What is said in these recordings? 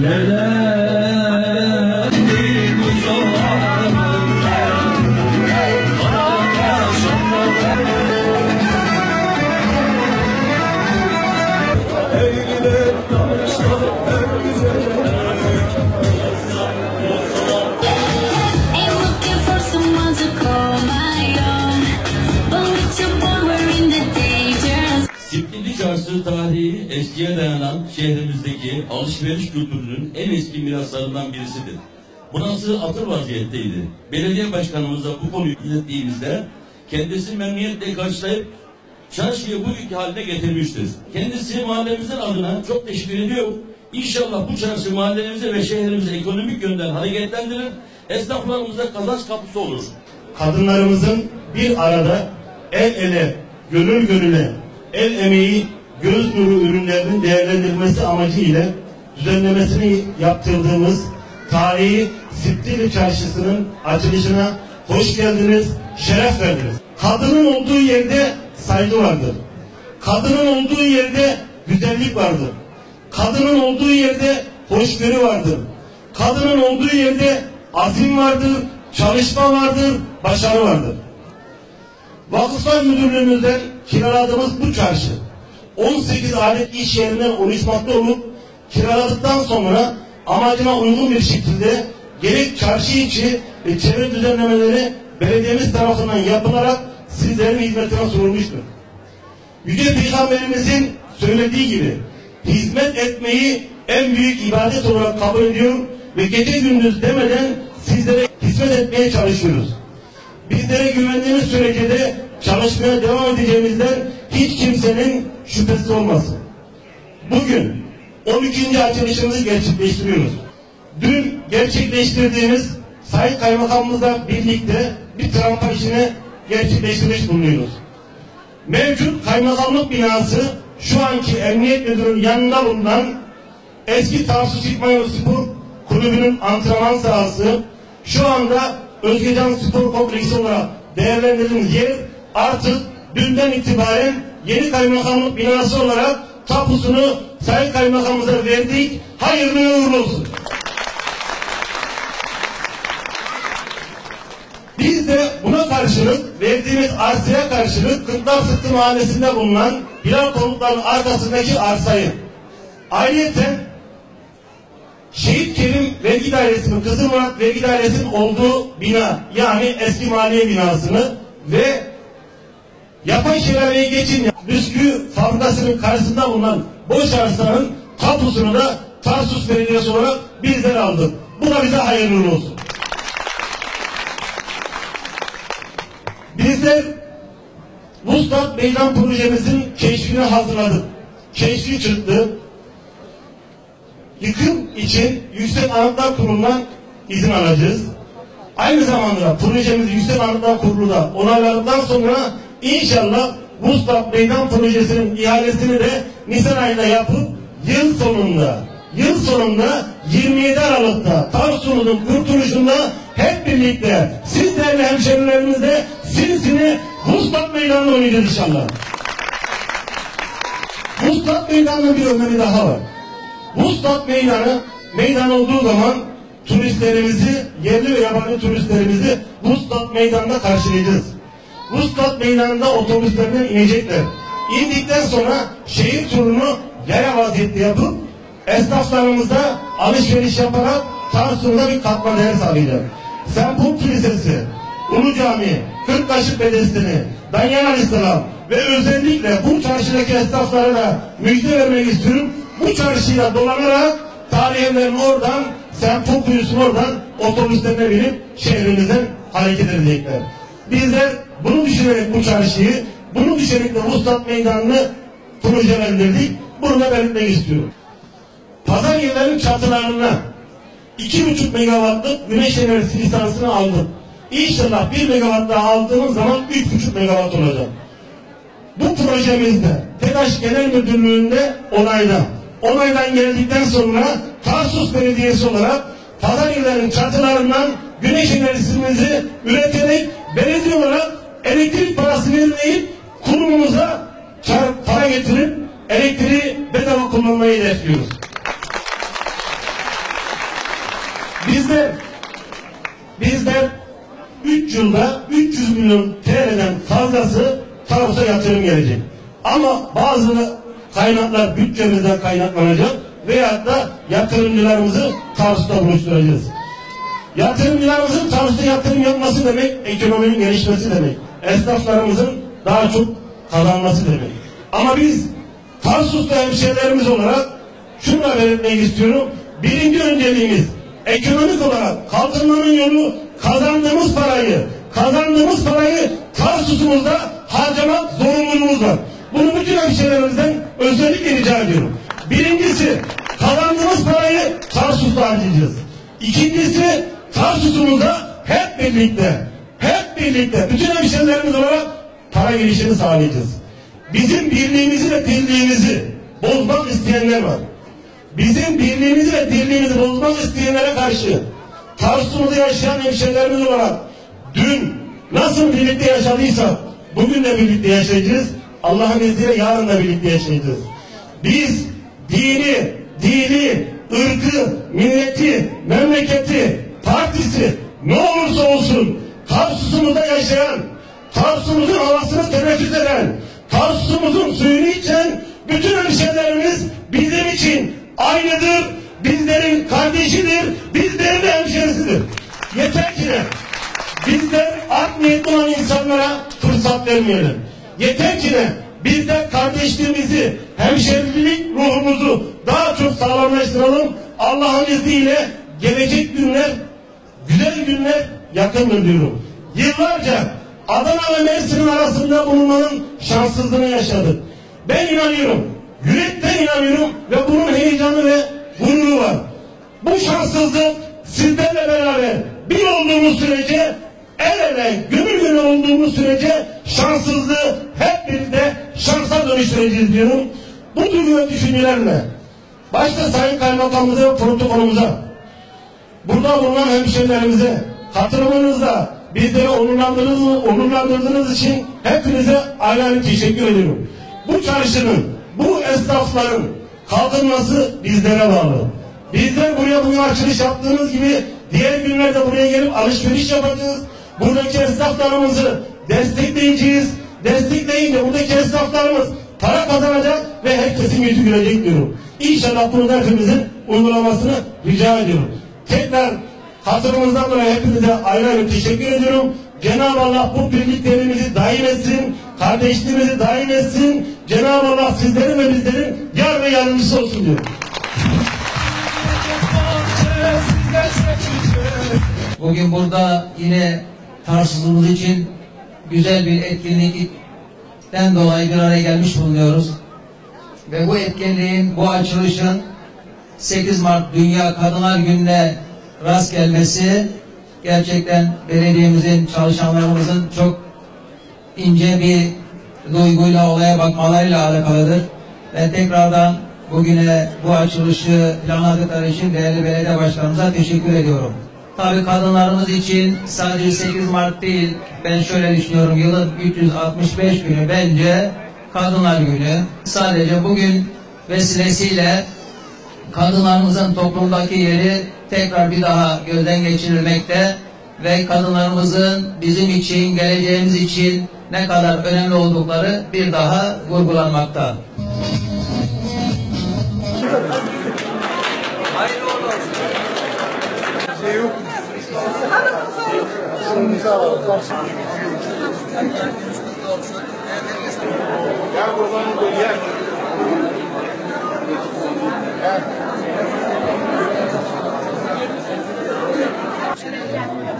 Nerede? Çarşı tarihi eskiye dayanan şehrimizdeki alışveriş kültürünün en eski miraslarından birisidir. Burası atır vaziyetteydi. Belediye başkanımıza bu konuyu ilettiğimizde kendisi memnuniyetle karşılayıp çarşıyı bugünkü haline getirmiştir. Kendisi mahallemizin adına çok teşekkür ediyor. İnşallah bu çarşı mahallemize ve şehrimize ekonomik yönden hareketlendirir. Esnaflarımıza kazanç kapısı olur. kadınlarımızın bir arada el ele, gönül gönüle, el emeği, göz nuru ürünlerinin değerlendirilmesi amacıyla düzenlemesini yaptırdığımız tarihi Siptili Çarşısı'nın açılışına hoş geldiniz, şeref verdiniz. Kadının olduğu yerde saygı vardır. Kadının olduğu yerde güzellik vardır. Kadının olduğu yerde hoşgörü vardır. Kadının olduğu yerde azim vardır, çalışma vardır, başarı vardır. Vakıflar Müdürlüğümüzden kiraladığımız bu çarşı 18 adet iş yerinden oluşmakta olup kiraladıktan sonra amacına uygun bir şekilde gerek çarşı içi ve çevre düzenlemeleri belediyemiz tarafından yapılarak sizlerin hizmetine sunulmuştur. Yüce Peygamberimizin söylediği gibi hizmet etmeyi en büyük ibadet olarak kabul ediyor ve gece gündüz demeden sizlere hizmet etmeye çalışıyoruz. Bizlere güvendiğiniz sürece de çalışmaya devam edeceğimizden hiç kimsenin şüphesi olmasın. Bugün 12. açılışımızı gerçekleştiriyoruz. Dün gerçekleştirdiğimiz Sayın Kaymakamımızla birlikte bir trampa işini gerçekleştirmiş bulunuyoruz. Mevcut kaymakamlık binası şu anki emniyet müdürünün yanında bulunan eski Tarsus İtmayo Spor Kulübü'nün antrenman sahası şu anda Özgecan Spor Kompleksi olarak değerlendirdiğimiz yer artık dünden itibaren yeni kaymakamlık binası olarak tapusunu Sayın Kaymakamımıza verdik. Hayırlı uğurlu olsun. Biz de buna karşılık verdiğimiz arsaya karşılık Kırklar Sıtkı Mahallesi'nde bulunan Bilal Konutları'nın arkasındaki arsayı ayrıca Şehit Kerim Vergi Dairesi'nin Kızılmurat Vergi Dairesi'nin olduğu bina yani eski maliye binasını ve yapay şelaleyi geçin bisküvi fabrikasının karşısında bulunan boş arsanın tapusunu da Tarsus Belediyesi olarak bizden aldık. Bu da bize hayırlı olsun. Bizler Vuslat Meydan projemizin keşfini hazırladık. Keşfi çıktı. Yıkım için Yüksek Anıtlar Kurulu'ndan izin alacağız. Aynı zamanda projemizi Yüksek Anıtlar Kurulu da onayladıktan sonra inşallah Vuslat Meydan projesinin ihalesini de Nisan ayında yapıp yıl sonunda yıl sonunda 27 Aralık'ta Tarsus'un kurtuluşunda hep birlikte siz değerli hemşerilerimizle Sinsini Vuslat Meydanı'nda oynayacağız inşallah. Vuslat Meydanı'nın bir önemi daha var. Vuslat Meydanı meydan olduğu zaman turistlerimizi, yerli ve yabancı turistlerimizi Vuslat Meydanı'nda karşılayacağız. Vuslat Meydanı'nda otobüslerden inecekler. İndikten sonra şehir turunu yaya vaziyette yapıp esnaflarımızda alışveriş yaparak Tarsus'unda bir katma değer sağlayacak. Sempul Kilisesi, Ulu Cami, Kırkkaşık Belediyesi'ni, Danyan Aleyhisselam ve özellikle bu çarşıdaki esnaflara da müjde vermek istiyorum. Bu çarşıya dolanarak tarihlerin oradan, Sempul Kuyusu'nun oradan otobüslerine binip şehrimizden hareket edecekler. Bizler bunu düşünerek bu çarşıyı, bunu düşünerek de Vuslat Meydanı'nı projelendirdik. Bunu da belirtmek istiyorum. Pazar yerlerinin çatılarına iki buçuk megawattlık güneş enerjisi lisansını aldık. İnşallah bir megawatt daha aldığımız zaman üç buçuk megawatt olacak. Bu projemizde TEDAŞ Genel Müdürlüğü'nde onayda. Onaydan geldikten sonra Tarsus Belediyesi olarak pazar yerlerinin çatılarından güneş enerjimizi üreterek belediye olarak elektrik parası vermeyip kurumumuza para getirip elektriği bedava kullanmayı hedefliyoruz. Bizler bizler 3 yılda 300 milyon TL'den fazlası Tarsus'a yatırım gelecek. Ama bazı kaynaklar bütçemizden kaynaklanacak veyahut da yatırımcılarımızı Tarsus'ta buluşturacağız. Yatırımcılarımızın Tarsus'ta yatırım yapması demek ekonominin gelişmesi demek. Esnaflarımızın daha çok kazanması demek. Ama biz Tarsus'ta hemşehrilerimiz olarak şunu belirtmek istiyorum. Birinci önceliğimiz ekonomik olarak kalkınmanın yolu kazandığımız parayı kazandığımız parayı Tarsus'umuzda harcamak zorunluluğumuz var. Bunu bütün hemşehrilerimizden özellikle rica ediyorum. Birincisi kazandığımız parayı Tarsus'ta harcayacağız. İkincisi Tarsus'umuzda hep birlikte hep birlikte bütün hemşehrilerimiz olarak para gelişini sağlayacağız. Bizim birliğimizi ve dirliğimizi bozmak isteyenler var. Bizim birliğimizi ve dirliğimizi bozmak isteyenlere karşı Tarsus'umuzda yaşayan hemşehrilerimiz olarak dün nasıl birlikte yaşadıysak bugün de birlikte yaşayacağız. Allah'ın izniyle yarın da birlikte yaşayacağız. Biz dini, dini, ırkı, milleti, memleketi, partisi ne olursa olsun Tarsus'umuzda yaşayan, Tarsus'umuzun havasını teneffüs eden, Tarsus'umuzun suyunu içen bütün hemşehrilerimiz bizim için aynıdır. Bizlerin kardeşidir, bizlerin de hemşerisidir. Yeter ki ne? Bizler art niyetli olan insanlara fırsat vermeyelim. Yeter ki ne? Bizler kardeşliğimizi, hemşerilik ruhumuzu daha çok sağlamlaştıralım. Allah'ın izniyle gelecek günler, güzel günler yakındır diyorum. Yıllarca Adana ve Mersin'in arasında bulunmanın şanssızlığını yaşadık. Ben inanıyorum, yürekten inanıyorum ve bunun heyecanı ve gururu var. Bu şanssızlık sizlerle beraber bir olduğumuz sürece el ele gönül gönül olduğumuz sürece şanssızlığı hep birlikte şansa dönüştüreceğiz diyorum. Bu duygu düşüncelerle başta Sayın Kaymakamımıza ve protokolümüze burada bulunan hemşehrilerimize katılımınızla bizleri onurlandırdığınız, onurlandırdığınız için hepinize ayrı ayrı teşekkür ediyorum. Bu çarşının, bu esnafların kalkınması bizlere bağlı. Bizler buraya bugün açılış yaptığımız gibi diğer günlerde buraya gelip alışveriş yapacağız. Buradaki esnaflarımızı destekleyeceğiz. Destekleyince buradaki esnaflarımız para kazanacak ve herkesin yüzü gülecek diyorum. İnşallah bunu da hepimizin uygulamasını rica ediyorum. Tekrar hatırımızdan dolayı hepinize ayrı ayrı teşekkür ediyorum. Cenab-ı Allah bu birliklerimizi daim etsin, kardeşliğimizi daim etsin. Cenab-ı Allah sizlerin ve bizlerin yar ve yardımcısı olsun diyorum. Bugün burada yine Tarsus'umuz için güzel bir etkinlikten dolayı bir araya gelmiş bulunuyoruz. Ve bu etkinliğin, bu açılışın 8 Mart Dünya Kadınlar Günü'ne rast gelmesi gerçekten belediyemizin, çalışanlarımızın çok ince bir duyguyla olaya bakmalarıyla alakalıdır. Ben tekrardan bugüne bu açılışı planladıkları için değerli belediye başkanımıza teşekkür ediyorum. Tabii kadınlarımız için sadece 8 Mart değil, ben şöyle düşünüyorum, yılın 365 günü bence Kadınlar Günü. Sadece bugün vesilesiyle kadınlarımızın toplumdaki yeri tekrar bir daha gözden geçirilmekte ve kadınlarımızın bizim için, geleceğimiz için ne kadar önemli oldukları bir daha vurgulanmakta.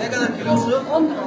Ne kadar kilosu? 10 lira.